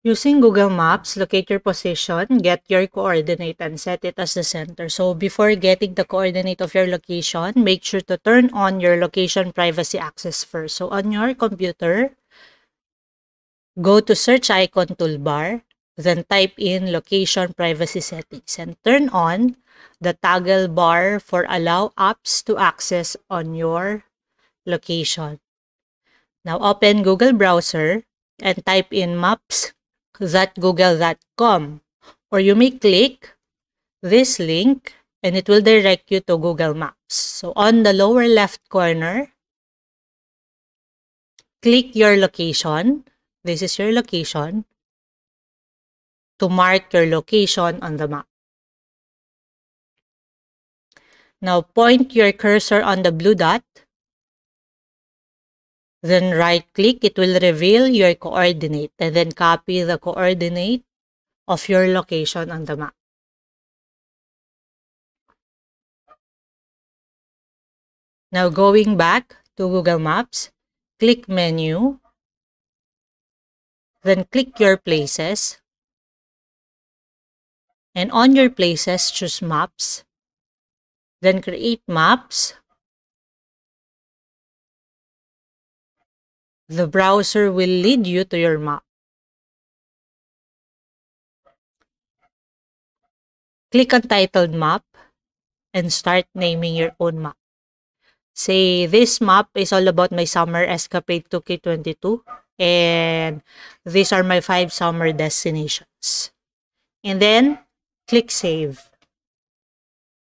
Using Google Maps, locate your position, get your coordinate, and set it as the center. So before getting the coordinate of your location, make sure to turn on your location privacy access first. So on your computer, go to search icon toolbar, then type in location privacy settings and turn on the toggle bar for allow apps to access on your location. Now open Google browser and type in maps google.com or you may click this link and it will direct you to Google Maps. So on the lower left corner, click your location. This is your location to mark your location on the map. Now point your cursor on the blue dot then right click, it will reveal your coordinate and then copy the coordinate of your location on the map. Now going back to Google Maps, click menu, then click your places, and on your places, choose maps, then create maps, The browser will lead you to your map. Click on titled map and start naming your own map. Say, this map is all about my summer escapade 2K22 and these are my five summer destinations. And then, click save.